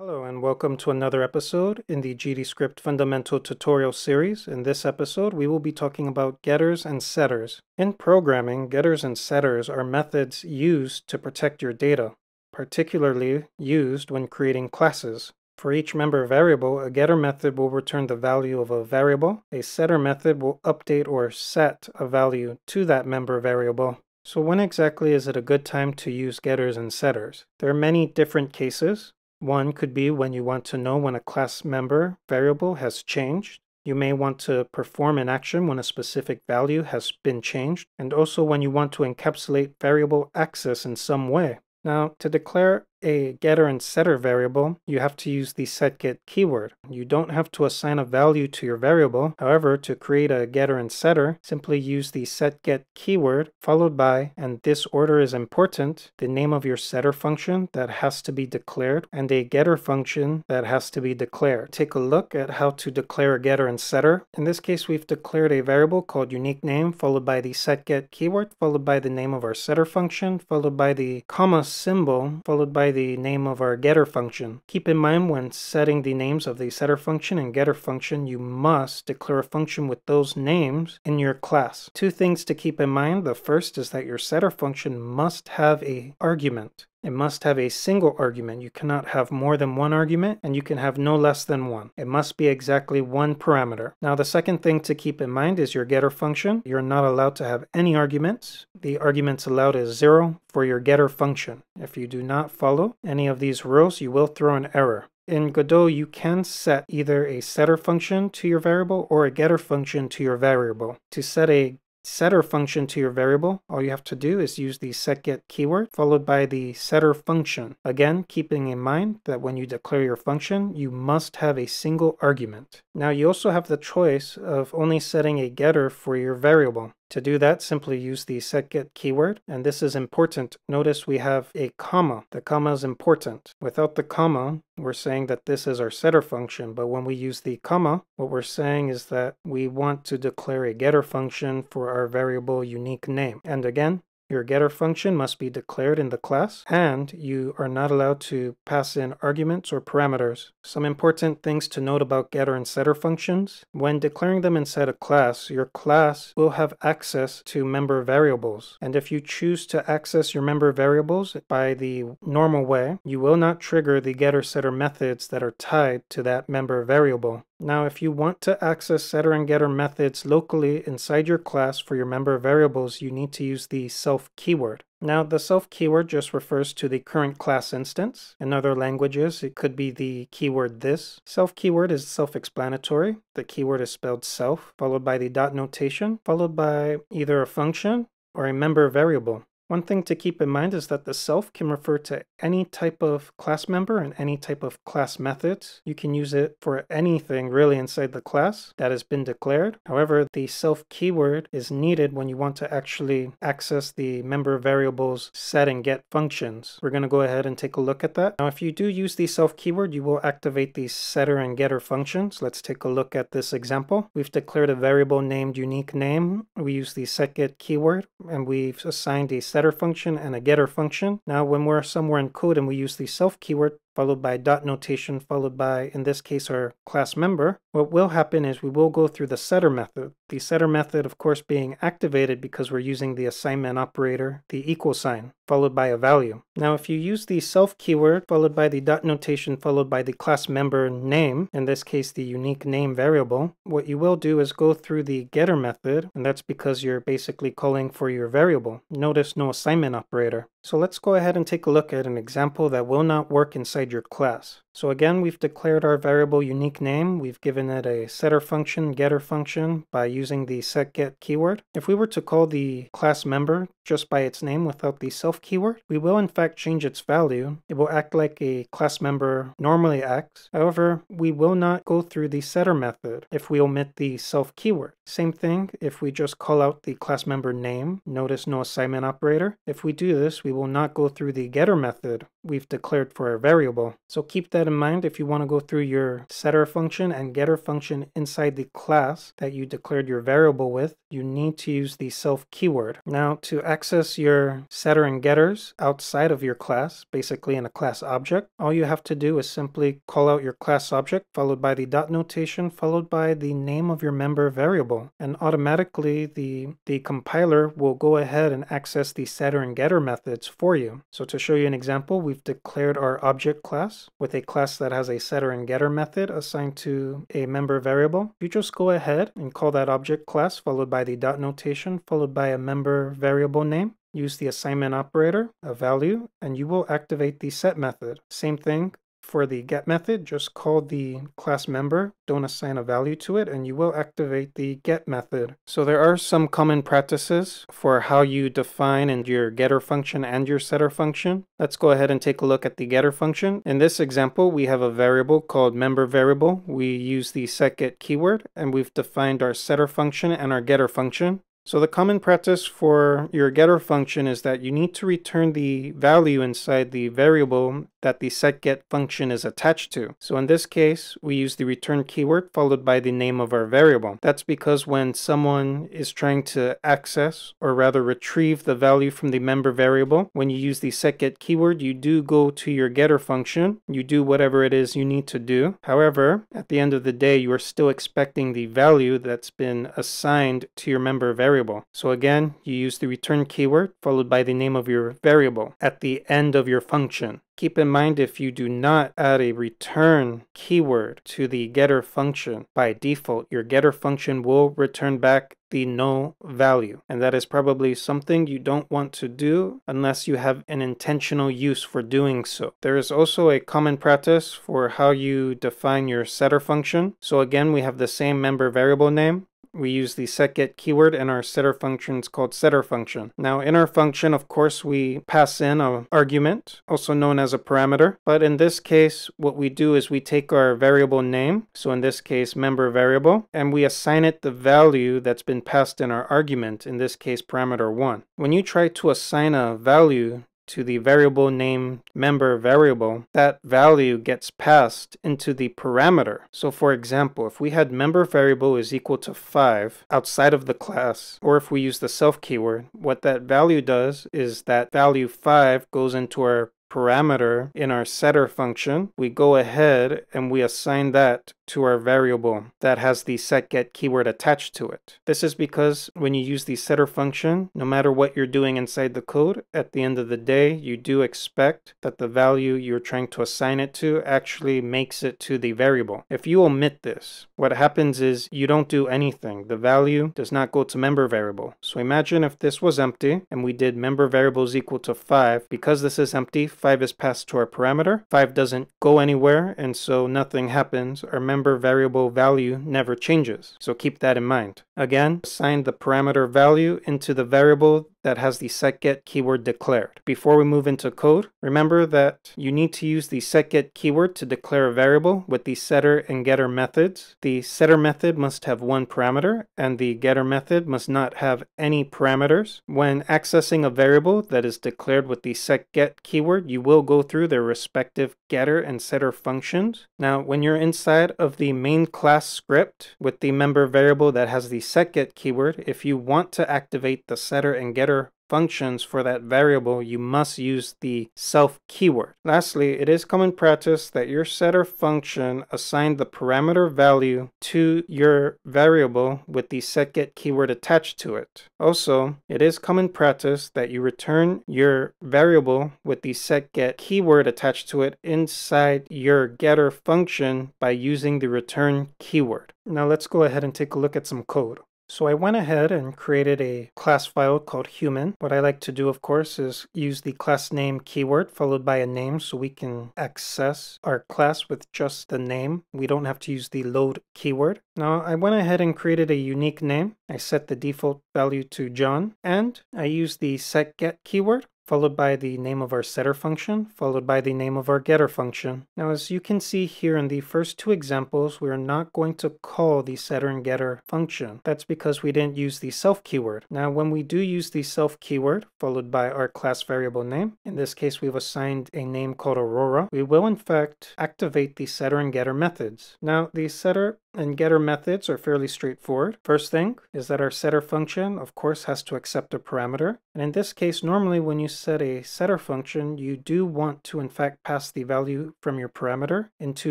Hello and welcome to another episode in the GDScript Fundamental Tutorial Series. In this episode, we will be talking about getters and setters. In programming, getters and setters are methods used to protect your data, particularly used when creating classes. For each member variable, a getter method will return the value of a variable. A setter method will update or set a value to that member variable. So when exactly is it a good time to use getters and setters? There are many different cases. One could be when you want to know when a class member variable has changed. You may want to perform an action when a specific value has been changed, and also when you want to encapsulate variable access in some way. Now, to declare a getter and setter variable, you have to use the setGet keyword. You don't have to assign a value to your variable. However, to create a getter and setter, simply use the setGet keyword followed by, and this order is important, the name of your setter function that has to be declared and a getter function that has to be declared. Take a look at how to declare a getter and setter. In this case, we've declared a variable called unique name followed by the setGet keyword followed by the name of our setter function followed by the comma symbol followed by the name of our getter function. Keep in mind when setting the names of the setter function and getter function, you must declare a function with those names in your class. Two things to keep in mind. The first is that your setter function must have a argument. It must have a single argument. You cannot have more than one argument, and you can have no less than one. It must be exactly one parameter. Now, the second thing to keep in mind is your getter function. You're not allowed to have any arguments. The arguments allowed is zero for your getter function. If you do not follow any of these rules, you will throw an error. In Godot, you can set either a setter function to your variable or a getter function to your variable. To set a setter function to your variable, all you have to do is use the setGet keyword followed by the setter function. Again, keeping in mind that when you declare your function, you must have a single argument. Now you also have the choice of only setting a getter for your variable. To do that, simply use the setGet keyword, and this is important. Notice we have a comma. The comma is important. Without the comma, we're saying that this is our setter function, but when we use the comma, what we're saying is that we want to declare a getter function for our variable unique name. And again, your getter function must be declared in the class, and you are not allowed to pass in arguments or parameters. Some important things to note about getter and setter functions. When declaring them inside a class, your class will have access to member variables. And if you choose to access your member variables by the normal way, you will not trigger the getter setter methods that are tied to that member variable. Now, if you want to access setter and getter methods locally inside your class for your member variables, you need to use the self keyword. Now, the self keyword just refers to the current class instance. In other languages, it could be the keyword this. Self keyword is self explanatory. The keyword is spelled self, followed by the dot notation, followed by either a function or a member variable. One thing to keep in mind is that the self can refer to any type of class member and any type of class methods. You can use it for anything really inside the class that has been declared. However, the self keyword is needed when you want to actually access the member variables set and get functions. We're going to go ahead and take a look at that. Now, if you do use the self keyword, you will activate the setter and getter functions. Let's take a look at this example. We've declared a variable named unique name. We use the set get keyword and we've assigned a setter function and a getter function. Now when we're somewhere in code and we use the self keyword, followed by dot notation, followed by, in this case, our class member, what will happen is we will go through the setter method. The setter method, of course, being activated because we're using the assignment operator, the equal sign, followed by a value. Now, if you use the self keyword, followed by the dot notation, followed by the class member name, in this case, the unique name variable, what you will do is go through the getter method, and that's because you're basically calling for your variable. Notice no assignment operator. So let's go ahead and take a look at an example that will not work inside your class. So again, we've declared our variable unique name. We've given it a setter function, getter function by using the setGet keyword. If we were to call the class member just by its name without the self keyword, we will in fact change its value. It will act like a class member normally acts. However, we will not go through the setter method if we omit the self keyword. Same thing if we just call out the class member name. Notice no assignment operator. If we do this, we will not go through the getter method we've declared for our variable. So keep that in mind if you want to go through your setter function and getter function inside the class that you declared your variable with, you need to use the self keyword. Now to access your setter and getters outside of your class, basically in a class object, all you have to do is simply call out your class object followed by the dot notation followed by the name of your member variable and automatically the, the compiler will go ahead and access the setter and getter methods for you. So to show you an example, we've declared our object class with a class that has a setter and getter method assigned to a member variable. You just go ahead and call that object class followed by the dot notation followed by a member variable name use the assignment operator, a value, and you will activate the set method. Same thing for the get method, just call the class member, don't assign a value to it, and you will activate the get method. So there are some common practices for how you define and your getter function and your setter function. Let's go ahead and take a look at the getter function. In this example, we have a variable called member variable. We use the setGet keyword, and we've defined our setter function and our getter function. So the common practice for your getter function is that you need to return the value inside the variable that the setGet function is attached to. So in this case, we use the return keyword followed by the name of our variable. That's because when someone is trying to access or rather retrieve the value from the member variable, when you use the setGet keyword, you do go to your getter function, you do whatever it is you need to do. However, at the end of the day, you are still expecting the value that's been assigned to your member variable variable. So again, you use the return keyword followed by the name of your variable at the end of your function. Keep in mind if you do not add a return keyword to the getter function, by default, your getter function will return back the no value. And that is probably something you don't want to do unless you have an intentional use for doing so. There is also a common practice for how you define your setter function. So again, we have the same member variable name we use the setGet keyword and our setter function is called setter function. Now in our function, of course, we pass in an argument, also known as a parameter. But in this case, what we do is we take our variable name, so in this case, member variable, and we assign it the value that's been passed in our argument, in this case, parameter 1. When you try to assign a value to the variable name member variable, that value gets passed into the parameter. So for example, if we had member variable is equal to 5 outside of the class, or if we use the self keyword, what that value does is that value 5 goes into our parameter in our setter function, we go ahead and we assign that to our variable that has the setGet keyword attached to it. This is because when you use the setter function, no matter what you're doing inside the code, at the end of the day, you do expect that the value you're trying to assign it to actually makes it to the variable. If you omit this, what happens is you don't do anything. The value does not go to member variable. So imagine if this was empty and we did member variables equal to 5. Because this is empty, 5 is passed to our parameter. 5 doesn't go anywhere and so nothing happens. Our member variable value never changes. So keep that in mind. Again, assign the parameter value into the variable that has the setGet keyword declared. Before we move into code, remember that you need to use the setGet keyword to declare a variable with the setter and getter methods. The setter method must have one parameter and the getter method must not have any parameters. When accessing a variable that is declared with the setGet keyword, you will go through their respective getter and setter functions. Now, when you're inside of the main class script with the member variable that has the setGet keyword, if you want to activate the setter and getter functions for that variable, you must use the self keyword. Lastly, it is common practice that your setter function assign the parameter value to your variable with the setGet keyword attached to it. Also, it is common practice that you return your variable with the setGet keyword attached to it inside your getter function by using the return keyword. Now let's go ahead and take a look at some code. So I went ahead and created a class file called human. What I like to do, of course, is use the class name keyword followed by a name so we can access our class with just the name. We don't have to use the load keyword. Now I went ahead and created a unique name. I set the default value to John and I use the set get keyword followed by the name of our setter function, followed by the name of our getter function. Now, as you can see here in the first two examples, we are not going to call the setter and getter function. That's because we didn't use the self keyword. Now, when we do use the self keyword, followed by our class variable name, in this case, we've assigned a name called Aurora, we will in fact activate the setter and getter methods. Now, the setter and getter methods are fairly straightforward. First thing is that our setter function, of course, has to accept a parameter. And in this case, normally when you set a setter function, you do want to in fact pass the value from your parameter into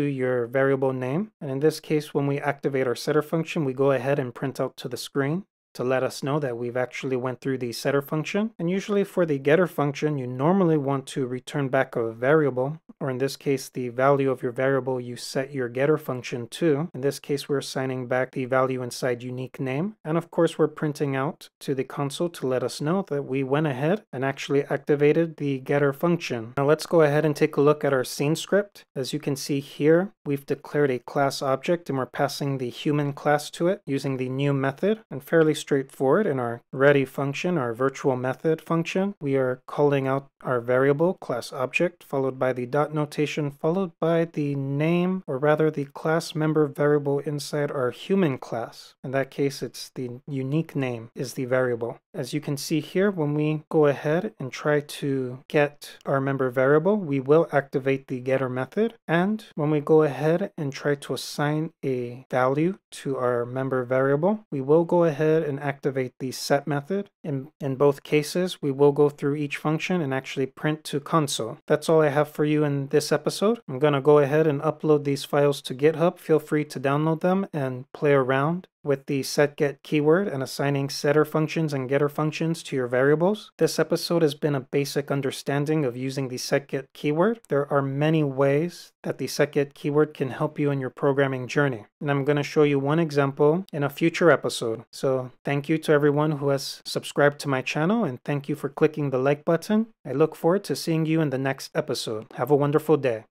your variable name. And in this case, when we activate our setter function, we go ahead and print out to the screen to let us know that we've actually went through the setter function. And usually for the getter function, you normally want to return back a variable, or in this case, the value of your variable you set your getter function to. In this case, we're assigning back the value inside unique name. And of course, we're printing out to the console to let us know that we went ahead and actually activated the getter function. Now let's go ahead and take a look at our scene script. As you can see here, we've declared a class object and we're passing the human class to it using the new method and fairly straightforward in our ready function, our virtual method function. We are calling out our variable class object followed by the dot notation followed by the name or rather the class member variable inside our human class. In that case, it's the unique name is the variable. As you can see here, when we go ahead and try to get our member variable, we will activate the getter method. And when we go ahead and try to assign a value to our member variable, we will go ahead and activate the set method. In, in both cases, we will go through each function and actually print to console. That's all I have for you in this episode. I'm going to go ahead and upload these files to GitHub. Feel free to download them and play around with the setGet keyword and assigning setter functions and getter functions to your variables. This episode has been a basic understanding of using the setGet keyword. There are many ways that the setGet keyword can help you in your programming journey. And I'm going to show you one example in a future episode. So thank you to everyone who has subscribed to my channel and thank you for clicking the like button. I look forward to seeing you in the next episode. Have a wonderful day.